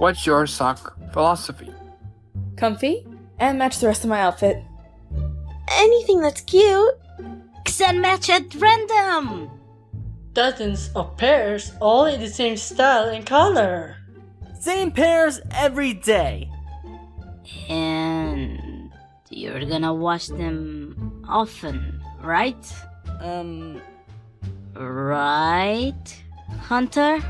What's your sock philosophy? Comfy and match the rest of my outfit. Anything that's cute. Mix and match at random. Dozens of pairs, all in the same style and color. Same pairs every day. And you're gonna wash them often, right? Um, Right, Hunter?